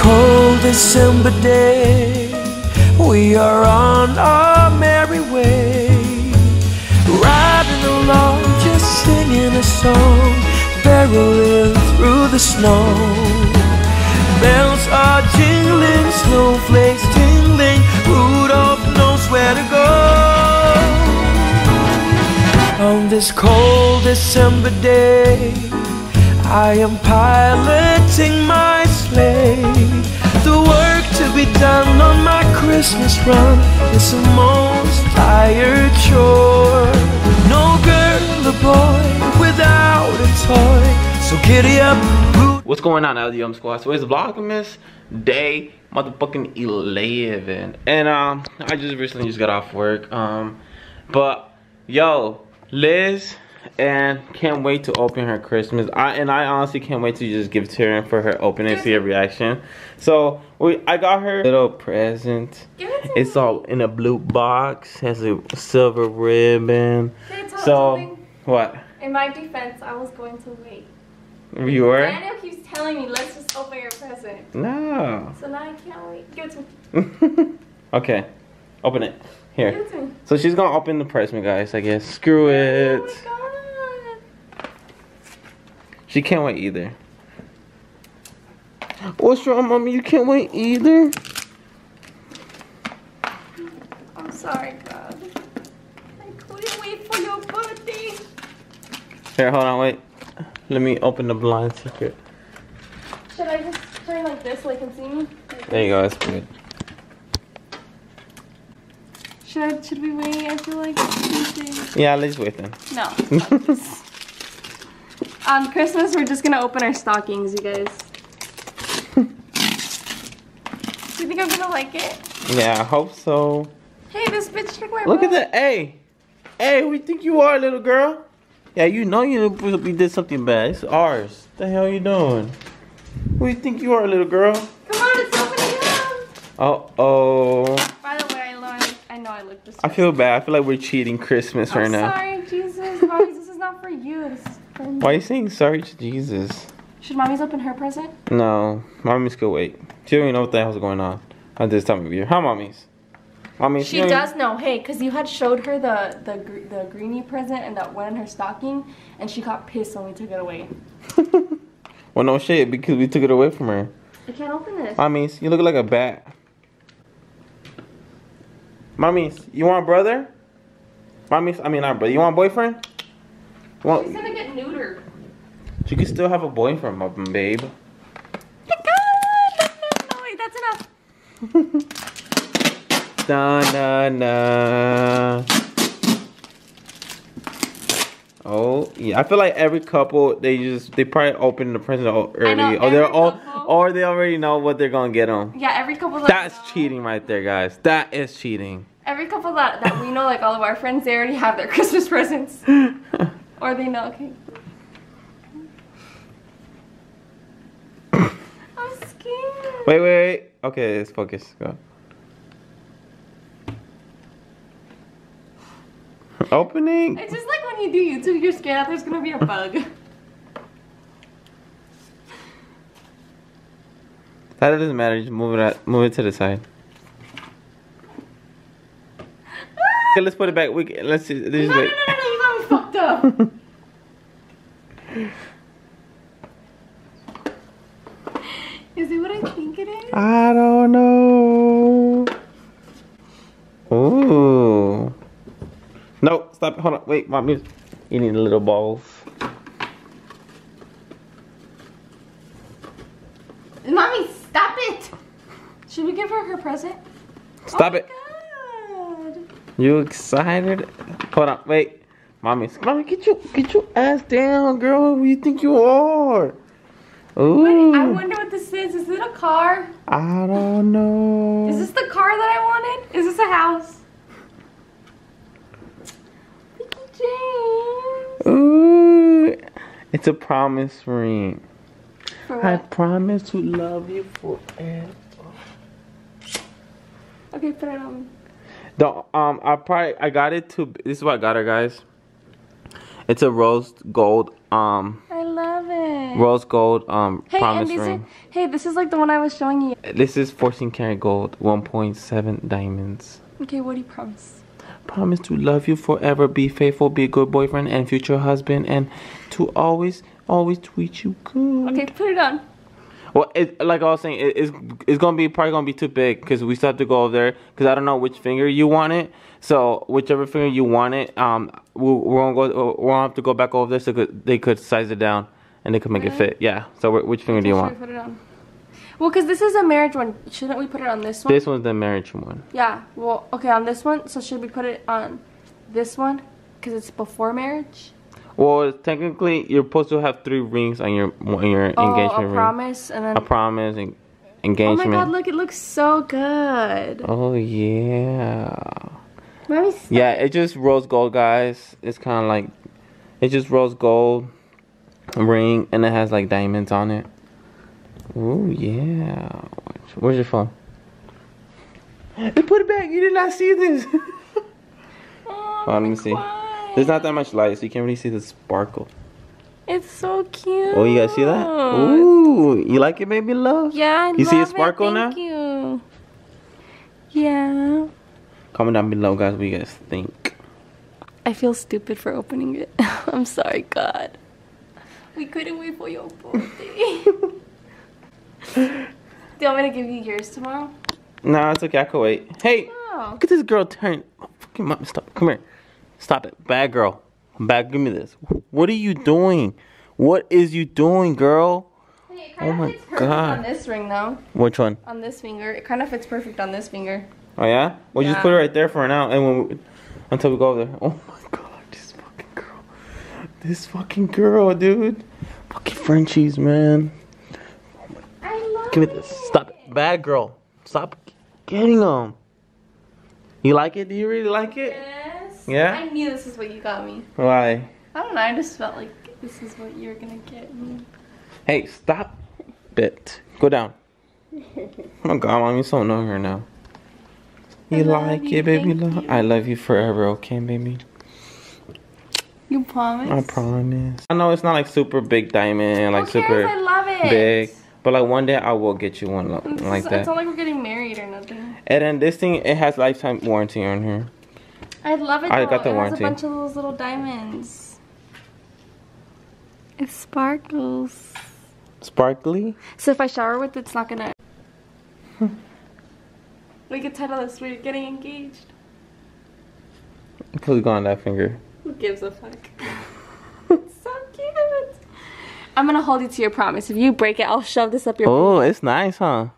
cold December day, we are on our merry way, riding along, just singing a song, barreling through the snow. Bells are jingling, snowflakes tingling, Rudolph knows where to go. On this cold December day, I am piloting my sleigh. The work to be done on my Christmas run is the most tired chore. No girl or boy without a toy. So giddy up, What's going on, LDM Squad? So it's Vlogmas day motherfucking 11. And um, I just recently just got off work. Um, but yo, Liz and can't wait to open her Christmas. I and I honestly can't wait to just give it to her for her opening see her reaction. So we I got her little present. Give it to It's all in a blue box, has a silver ribbon. Can I tell So something? what? In my defense, I was going to wait. You were? Daniel keeps telling me, let's just open your present. No. So now I can't wait. Give it to me. okay, open it. Give Here. it to me. So she's gonna open the present, guys. I guess. Screw it. Oh my god. She can't wait either. What's wrong, mommy? You can't wait either. I'm sorry, God. I couldn't wait for your birthday. Here, hold on, wait. Let me open the blind secret. Should I just turn like this so they can see me? Like There you go. That's good. Should I, should we wait? I feel like Yeah, let's wait then. No. On Christmas, we're just gonna open our stockings, you guys. Do you think I'm gonna like it? Yeah, I hope so. Hey, this bitch took my Look at bra. that. Hey, hey, we think you are, little girl. Yeah, you know you we did something bad. It's ours. the hell are you doing? Who do you think you are, little girl? Come on, it's opening up. Uh oh. By the way, I know I, I know I look this. I feel bad. I feel like we're cheating Christmas right I'm now. sorry, Jesus, mommy. This is not for you. This is for me. Why are you saying sorry to Jesus? Should mommy's open her present? No, mommy's could wait. She don't even know what the hell's going on at this time of year. Huh, mommies? Mommies? She don't does know. Hey, cause you had showed her the the the greenie present and that went in her stocking, and she got pissed when we took it away. well, no shit, because we took it away from her. I can't open this. Mommies, you look like a bat. Mommies, you want a brother? Mommies, I mean not brother. You want a boyfriend? You want? Gonna get neutered. You can still have a boyfriend, my babe. No, no, no, wait, that's enough. Da na na. Oh yeah, I feel like every couple they just they probably open the present early, oh, know, or they're all, or they already know what they're gonna get them. Yeah, every couple that That's know- cheating right there, guys. That is cheating. Every couple that, that we know, like all of our friends, they already have their Christmas presents. or they know, okay. I'm scared. Wait, wait, wait. Okay, let's focus. Go. Opening. It's just like when you do YouTube, you're scared that there's gonna be a bug. That doesn't matter. Just move it. Out, move it to the side. Okay, let's put it back. We can, let's see. no, This no, no, no, no, you got me fucked up. Is it what I think it is? I don't know. Ooh. No, stop. Hold on. Wait, mom. You you need little balls. Mommy, stop it! Should we give her her present? Stop oh it. God. You excited? Hold on. Wait. Mommy, mommy, get your get your ass down, girl. Who you think you are? Ooh. Wait, I wonder what this is. Is it a car? I don't know. Is this the car that I wanted? Is this a house? Mickey James. Ooh. It's a promise ring. For I promise to love you forever. Okay, put it on. The um, I probably I got it to. This is what I got her, guys. It's a rose gold um love it. Rose gold um hey, promise ring. are, hey, this is like the one I was showing you. This is 14 karat gold, 1.7 diamonds. Okay, what do you promise? Promise to love you forever, be faithful, be a good boyfriend and future husband, and to always, always treat you good. Okay, put it on. Well, it, like I was saying, it, it's it's gonna be probably gonna be too big because we still have to go over there because I don't know which finger you want it. So whichever finger you want it, um, we'll, we're gonna go. We'll have to go back over there so could, they could size it down and they could make it fit. Yeah. So which finger do you want? we put it on? Well, because this is a marriage one. Shouldn't we put it on this one? This one's the marriage one. Yeah. Well, okay, on this one. So should we put it on this one? Because it's before marriage. Well, technically, you're supposed to have three rings on your on your Oh, engagement a ring. promise and then. A promise and engagement. oh my God! Look, it looks so good. Oh yeah. Mommy, stop. Yeah, it's just rose gold, guys. It's kind of like it's just rose gold ring, and it has like diamonds on it. Oh yeah. Where's your phone? They put it back. You did not see this. Oh, let me see. Oh There's not that much light, so you can't really see the sparkle. It's so cute. Oh, you guys see that? Ooh, you like it, baby love? Yeah, I You see it sparkle it. now? Thank you. Yeah. Comment down below, guys, what you guys think. I feel stupid for opening it. I'm sorry, God. We couldn't wait for your birthday. Do you want me to give you yours tomorrow? Nah, it's okay. I can wait. Hey, Oh. look at this girl turn. Oh, fucking mom, stop. Come here. Stop it. Bad girl. Bad. Give me this. What are you doing? What is you doing, girl? Hey, it Oh my God. on this ring though. Which one? On this finger. It kind of fits perfect on this finger. Oh yeah. Well, just put it right there for now, and when we, until we go over there. Oh my god, this fucking girl. This fucking girl, dude. Fucking Frenchies, man. I love Give me this. Stop it. Bad girl. Stop getting them. You like it? Do you really like it? Yes. Yeah? I knew this is what you got me. Why? I don't know. I just felt like this is what you're gonna get me. Hey, stop it. Go down. Oh my god, mom, you're so annoying her now. You like you, it, baby? Love? I love you forever, okay, baby? You promise? I promise. I know it's not like super big diamond, like Who cares? I super love it. big, but like one day I will get you one lo- It's, like it's not like we're getting married or nothing. And then this thing, it has lifetime warranty on here. I love it. I though. got the it warranty. has a bunch of those little diamonds. It sparkles. Sparkly. So if I shower with it, it's not gonna. we could title this "We're getting engaged." Who's go on that finger? Who gives a fuck? it's so cute. I'm gonna hold you to your promise. If you break it, I'll shove this up your. Oh, it's nice, huh?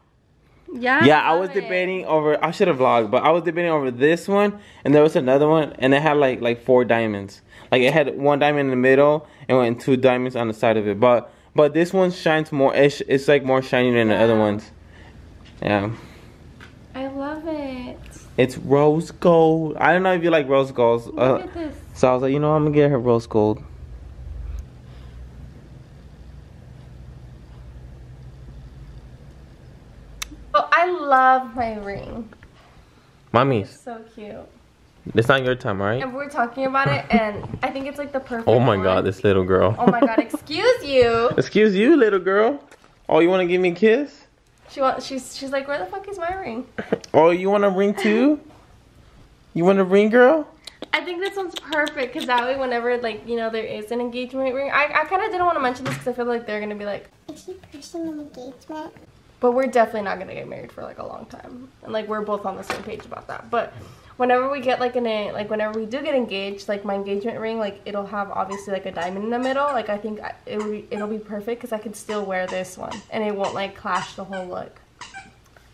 Yeah. Yeah, I love was it. debating over. I should have vlogged, but I was debating over this one, and there was another one, and it had like like four diamonds. Like it had one diamond in the middle, and went two diamonds on the side of it. But but this one shines more. It's, it's like more shiny than the other ones. Yeah, I love it. it's rose gold. I don't know if you like rose gold. Look Uh, at this. so I was like, you know, I'm gonna get her rose gold. Oh, I love my ring. Mommy's. So cute. It's not your time, right? And we're talking about it, and I think it's like the perfect. Oh my one. God, this little girl. Oh my god, excuse you. Excuse you, little girl. Oh, you wanna give me a kiss? She wants. She's she's like, where the fuck is my ring? Oh, you want a ring too? You want a ring, girl? I think this one's perfect because that way, whenever like you know there is an engagement ring, I I kind of didn't want to mention this because I feel like they're gonna be like, Is she pushing an engagement? But we're definitely not gonna get married for like a long time, and like we're both on the same page about that. But whenever we get like an a like whenever we do get engaged, like my engagement ring, like it'll have obviously like a diamond in the middle. Like I think I- it be, it'll be perfect because I can still wear this one and it won't like clash the whole look.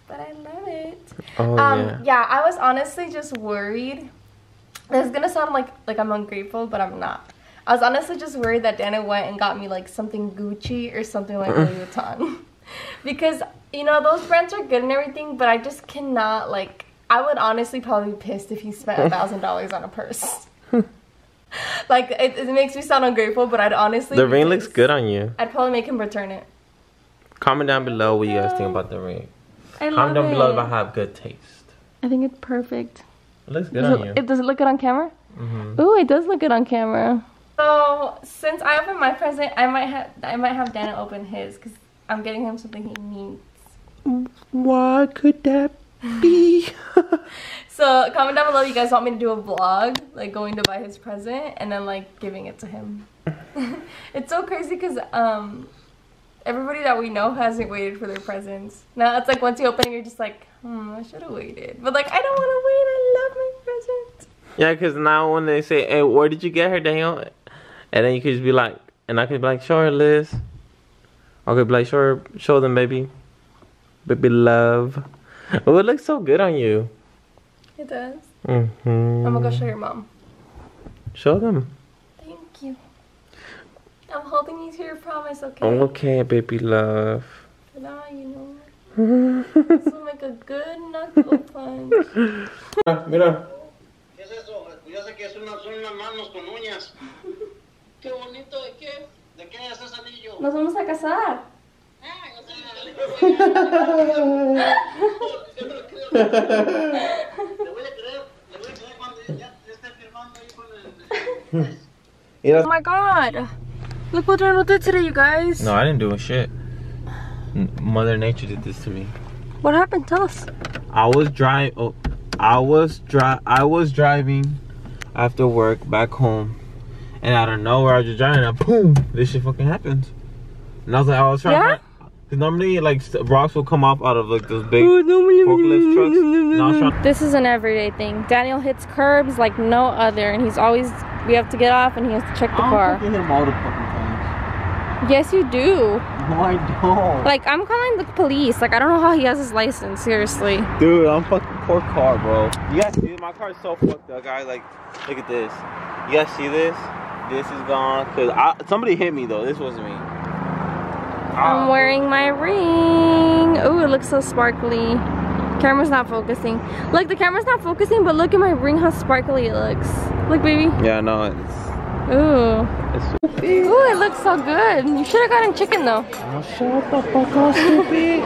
But I love it. Oh um, yeah. yeah. I was honestly just worried. This is gonna sound like like I'm ungrateful, but I'm not. I was honestly just worried that Danni went and got me like something Gucci or something like Louis Vuitton, because you know those brands are good and everything, but I just cannot like. I would honestly probably be pissed if he spent a thousand dollars on a purse. like it, it makes me sound ungrateful, but I'd honestly. The ring looks good on you. I'd probably make him return it. Comment down below what you guys think about the ring. I love Comment down it. below if I have good taste. I think it's perfect. It looks good Does on it, you. it, does it look good on camera? Mhm. Ooh, it does look good on camera. So since I opened my present, I might have I might have Danni open his because I'm getting him something he needs. What could that be? So comment down below if you guys want me to do a vlog, like going to buy his present and then like giving it to him. it's so crazy because um everybody that we know hasn't waited for their presents. Now it's like once you open it, you're just like, hmm, I should have waited. But like I don't want to wait. I love my present. yeah, because now when they say, hey, where did you get her, Daniel? And then you could just be like, and I could be like, show her, Liz. I could be like, show her, show them, baby. Baby love. Oh, it looks so good on you. It does. Mm-hmm. I'm gonna go show your mom. Show them. Thank you. I'm holding you to your promise, okay? Okay, baby love. Now you know. This will make a good knuckle punch. Mira. ¿Qué es eso? Yo sé que es una, son unas manos con uñas. Qué bonito, ¿de qué? ¿De qué es ese anillo? Nos vamos a casar. Oh my god. Look what Daniel did today, you guys. No, I didn't do a shit. Mother Nature did this to me. What happened? Tell us. I was driving. Oh, I was dri- I was driving after work back home, and out of nowhere, I was just driving, and boom, this shit fucking happened. And I was like, I was trying. Yeah? Cause normally, like rocks will come off out of like those big forklift trucks. And I was trying. This is an everyday thing. Daniel hits curbs like no other, and he's always. We have to get off, and he has to check the car. hit him all the fucking times. Yes, you do. No, I don't. Like I'm calling the police. Like I don't know how he has his license. Seriously. Dude, I'm fucking poor car, bro. You guys see my car's so fucked up, guys. Like, look at this. You guys see this? This is gone. Cause I, somebody hit me though. This wasn't me. I'm oh. wearing my ring. Oh, it looks so sparkly. Camera's not focusing. Look, the camera's not focusing, but look at my ring, how sparkly it looks. Look, baby. Yeah, no, it's. Ooh. it's Ooh, it looks so good. You should have gotten chicken though. oh, shut the fuck up, stupid.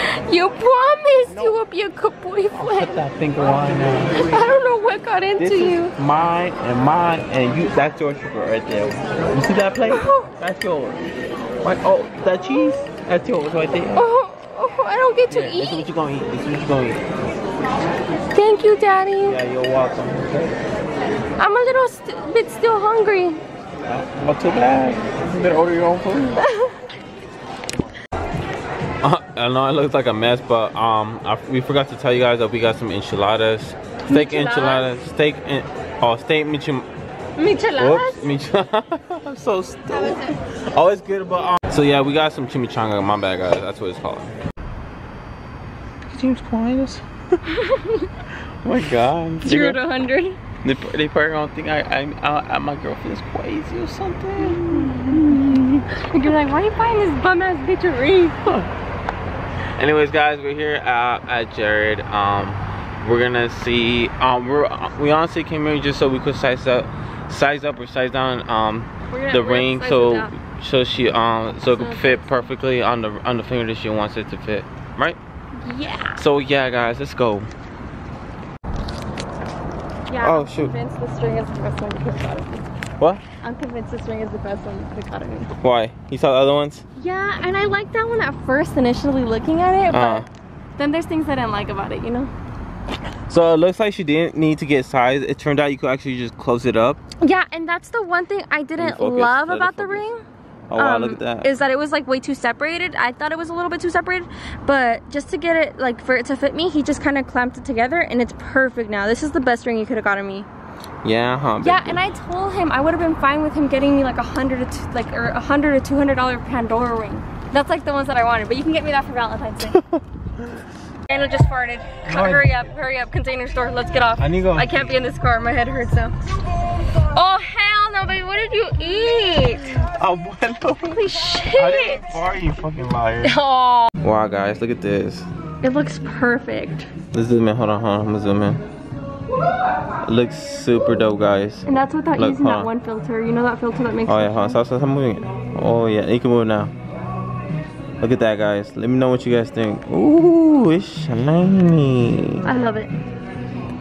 You promised you would be a good boyfriend. that finger on now. I don't know what got into This you. is mine and mine and you. That's your sugar right there. You see that plate? Oh. That's yours. Right? Oh, that cheese? That's yours right there. Oh, oh, I don't get to Yeah, this is what you're gonna eat. This is what you're gonna eat. Thank you, Daddy. Yeah, you're welcome. I'm a little st bit still hungry. Not too bad. You better order your own food. I know it looks like a mess, but um, I, we forgot to tell you guys that we got some enchiladas, steak Enchiladas? enchiladas, steak in, oh steak michim. Micheladas? Whoops, mich- I'm so stupid. Always good, but um, so yeah, we got some chimichanga. My bad, guys. That's what it's called. James Quiet. oh my God. Zero to hundred. They, they probably don't think I, I, I, I my girlfriend's crazy or something. You're like, why are you buying this bum ass bitch a ring? Anyways, guys, we're here at, at Jared. Um, we're gonna see. Um, we're we honestly came here just so we could size up, size up or size down um the ring so so she um so it could fit perfectly on the on the finger that she wants it to fit, right? Yeah. So yeah, guys, let's go. Yeah. Oh, shoot. Convinced the string is the best one you could have got of me. What? I'm convinced this ring is the best one you could have got me. Why? You saw the other ones? Yeah, and I liked that one at first initially looking at it, but Uh. then there's things I didn't like about it, you know? So it looks like she didn't need to get size. It turned out you could actually just close it up. Yeah, and that's the one thing I didn't focus, love about the ring. Oh wow, um, look at that. Is that it was like way too separated. I thought it was a little bit too separated, but just to get it like for it to fit me, he just kind of clamped it together, and it's perfect now. This is the best ring you could have gotten me. Yeah, huh? Yeah, and I told him I would have been fine with him getting me like a hundred or like or a hundred or two hundred dollar Pandora ring. That's like the ones that I wanted, but you can get me that for Valentine's Day. Daniel just farted. Hurry up, hurry up, container store. Let's get off. I need to go. I can't be in this car. My head hurts now. Oh hell no, baby! What did you eat? Abuelo. Holy I shit! didn't fart, you fucking liar. Oh, Wow, guys, look at this. it looks perfect. Let's zoom in. Hold on, hold on. I'm gonna zoom in. It looks super dope, guys. And that's without Look, using hold that one filter. You know that filter that makes. Oh yeah, on. Stop, stop, stop moving. Oh yeah, you can move now. Look at that, guys. Let me know what you guys think. Ooh, it's shiny. I love it.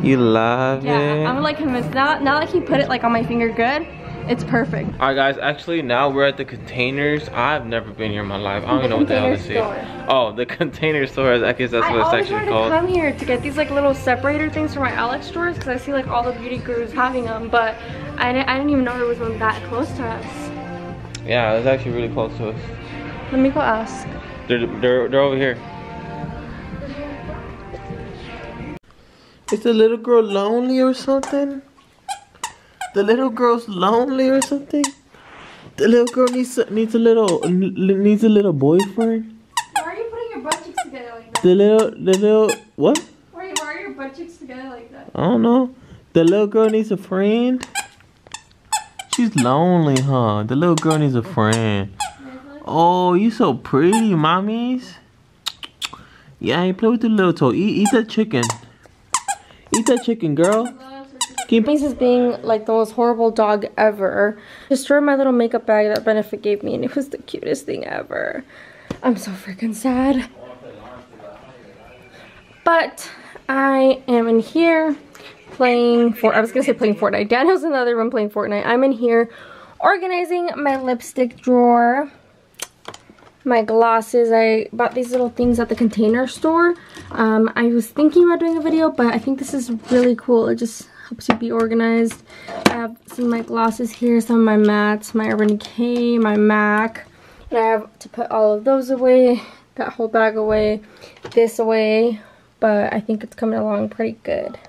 You love Yeah, it? I'm like convinced now. Now that he put it like on my finger, good. It's perfect. Alright guys, actually now we're at the containers. I've never been here in my life. I don't The even know what the hell this container is. Oh, the container store. I guess that's I what it's always actually wanted called. to come here to get these like little separator things for my Alex stores because I see like all the beauty gurus having them, but I didn't, I didn't even know there was one that close to us. Yeah, it's actually really close to us. Let me go ask. They're, they're, they're over here. Is the little girl lonely or something? The little girl's lonely or something? The little girl needs a, needs a little needs a little boyfriend. Why are you putting your butt cheeks together like that? The little the little what? Why, why are your butt cheeks together like that? I don't know. The little girl needs a friend. She's lonely, huh? The little girl needs a friend. Oh, you so pretty, mommies. Yeah, you play with the little toe. Eat, eat that chicken. Eat that chicken, girl. Keep James is being like the most horrible dog ever. Destroyed my little makeup bag that Benefit gave me and it was the cutest thing ever. I'm so freaking sad. But I am in here playing for I was gonna say playing Fortnite. Daniel's in the other room playing Fortnite. I'm in here organizing my lipstick drawer. My glosses. I bought these little things at the container store. Um, I was thinking about doing a video, but I think this is really cool. It just helps you be organized. I have some of my glosses here, some of my mattes, my Urban Decay, my MAC. And I have to put all of those away, that whole bag away, this away. But I think it's coming along pretty good.